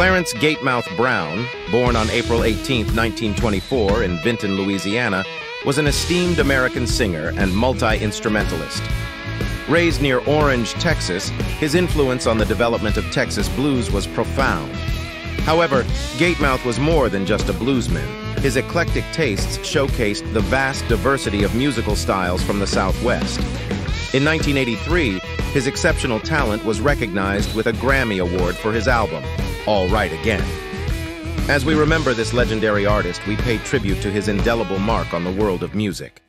Clarence Gatemouth Brown, born on April 18, 1924 in Vinton, Louisiana, was an esteemed American singer and multi-instrumentalist. Raised near Orange, Texas, his influence on the development of Texas blues was profound. However, Gatemouth was more than just a bluesman. His eclectic tastes showcased the vast diversity of musical styles from the Southwest. In 1983, his exceptional talent was recognized with a Grammy Award for his album, All Right Again. As we remember this legendary artist, we pay tribute to his indelible mark on the world of music.